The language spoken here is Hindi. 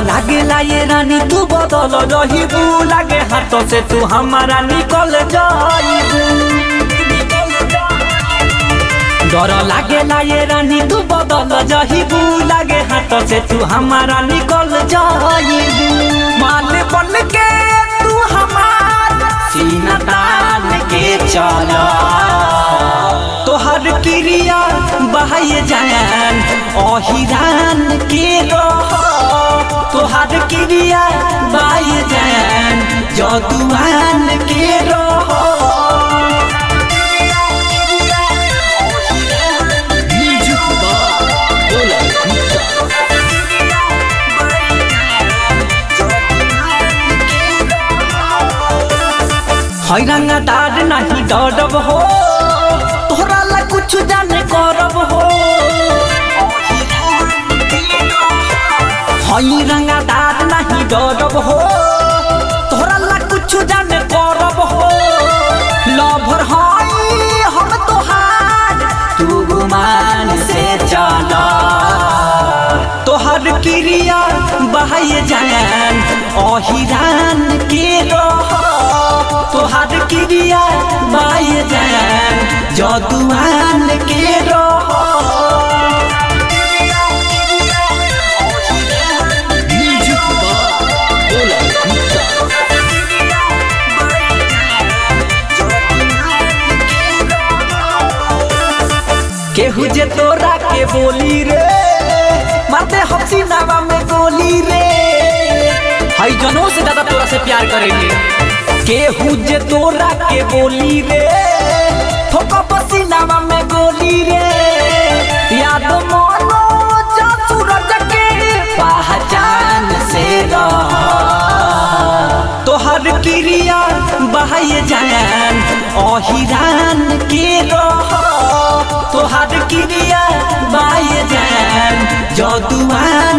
लागेला ये रानी, तू बदल रहीबू। लागे हाथों से तू हमारा निकल जाईबू डर लागेला ये रानी, तू बदल जहीबू लागे हाथों से तू हमारा निकल माल बन के तू हमार सीना के चला। तोहर क्रिया बहाय जान, अहिरान के रह तोहर क्रिया बहाय जान जदुआन के रह हैरंगा दाद नहीं डरब हो, तोहरा ला कुछ जाने करब हो। हैरंगा डरब हो, तोहरा ला कुछ जाने करब हो। लभर हई हम तोहार तू गुमान से चला। तोहर क्रिया बहाय जान अहिरान के रह तोहर क्रिया बाय जान, जदुआन के केहू जे तोरा के बोली रे। मारते हसीनावा में गोली रे। हई जनों से ज़्यादा तोरा से प्यार करेंगे। केहू जे तोरा के बोली रे। ठोका पसीनावा में गोली रे। याद मानो जा सूरज के पहचान से रह। तोहर क्रिया बहाय जान अहिरान के रह। तोहर क्रिया बाय जान जो के